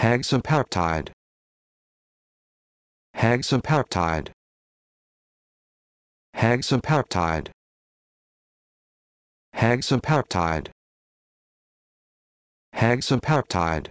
hexapeptide hexapeptide hexapeptide hexapeptide hexapeptide